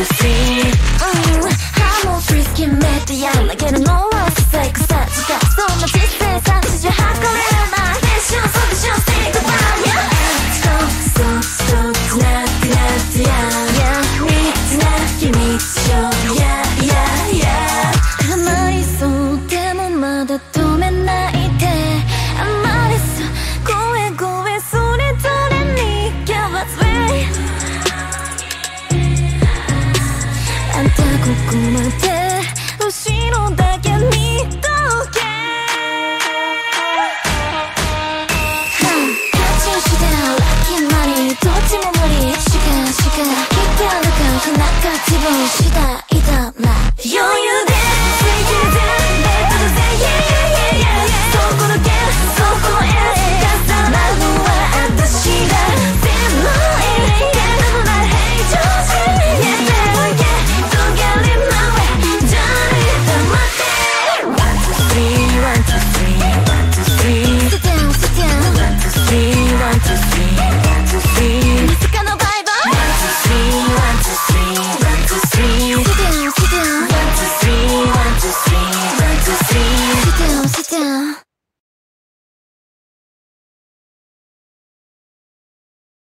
to see mm, I'm all frisky mad でやんなけど No one's fake さ違うそんな実践さ地上運べる My vision so the show take a bow yeah Stop stop stop つなくなってやんみつな秘密しよう Yeah yeah yeah ハマりそうでもまだ遠こまで後ろだけ見とけ。キャッチしてラッキーマーどっちも無理しかしか引っあ。るかひなか希望した